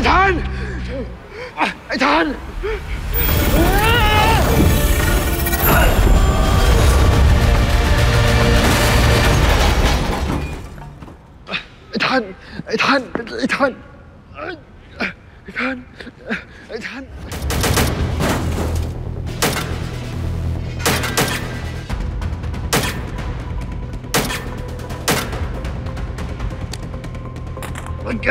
อ้ทันไอ้ทันไอ้ทันไอ้ทันไอ้ทันไอ้ทันไอ้ทันมันไก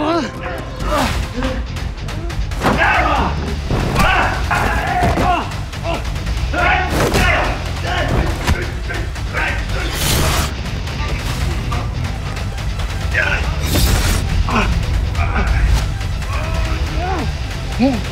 Ah! Ah!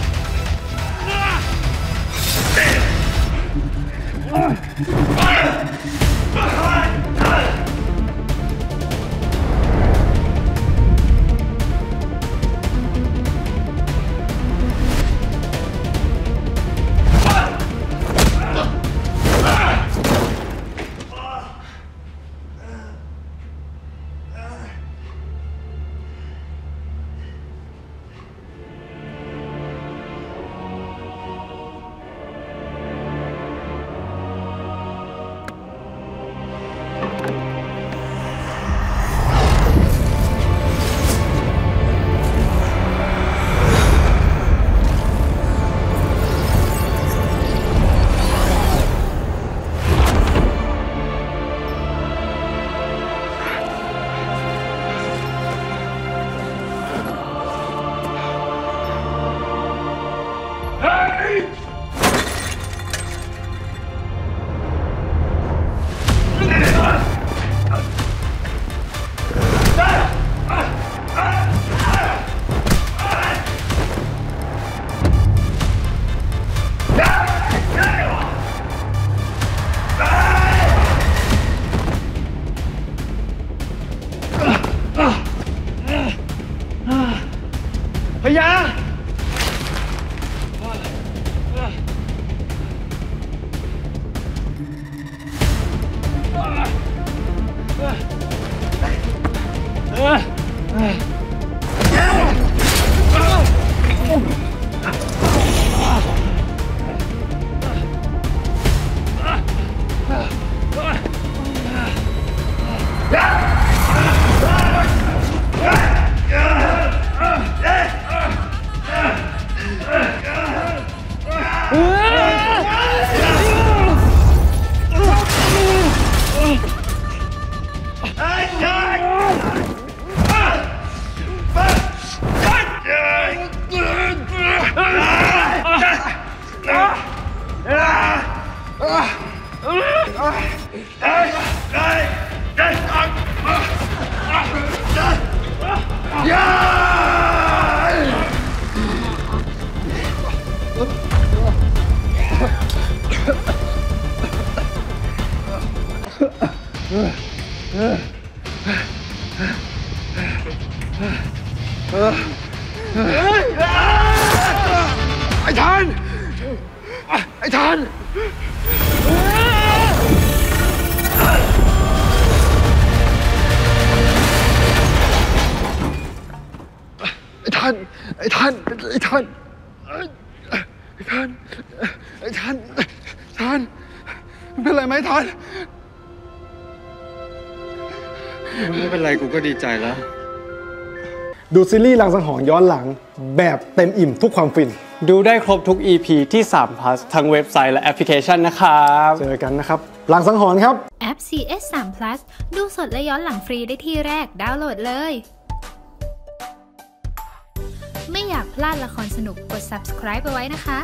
ช่ ไอ้ทันไ อ้ทันไอ้ทันไอ้ทันไอ้ทันไอ้ทันไอ้ทันทันเป็นไรไหมทันไม่เป็นไรกูก็ดีใจแล้ว ดูซีรีส์ลังสังหรณ์ย้อนหลัง แบบเต็มอิ่มทุกความฟิน ดูได้ครบทุก EP ที่3 plus ทั้งเว็บไซต์และแอปพลิเคชันนะครับ เจอกันนะครับลังสังหรณ์ครับ แอป CS 3 Plus ดูสดและย้อนหลังฟรีได้ที่แรกดาวน์โหลดเลย ไม่อยากพลาดละครสนุกกด subscribe ไปไว้นะคะ